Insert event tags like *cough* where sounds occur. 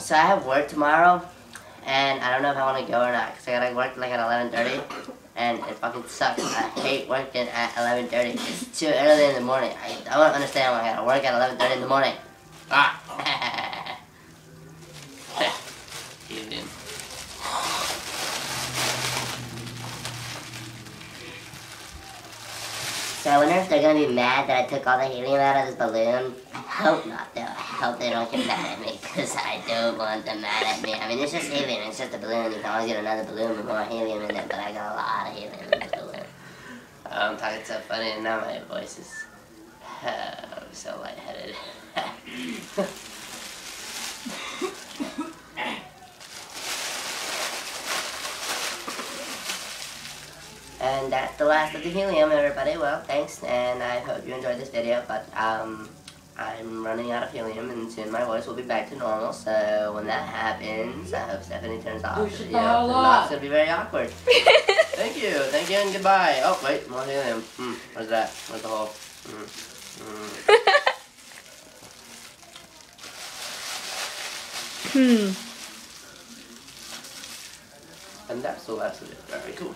So I have work tomorrow, and I don't know if I want to go or not, because I gotta work like at 11.30, and it fucking sucks. I hate working at 11.30. It's too early in the morning. I, I don't understand why I gotta work at 11.30 in the morning. Ah. So I wonder if they're gonna be mad that I took all the helium out of this balloon. I hope not though. I hope they don't get mad at me because I don't want them mad at me. I mean, it's just helium. It's just a balloon. You can always get another balloon with more helium in it, but I got a lot of helium in this balloon. I'm talking so funny and now my voice is uh, so lightheaded. *laughs* And that's the last of the helium, everybody. Well, thanks, and I hope you enjoyed this video, but um, I'm running out of helium, and soon my voice will be back to normal, so when that happens, I hope Stephanie turns off the video. buy a If it's going to be very awkward. *laughs* thank you, thank you, and goodbye. Oh, wait, more helium. Hmm, where's that? Where's the hole? Hmm. Hmm. Hmm. And that's the last of it. Very cool.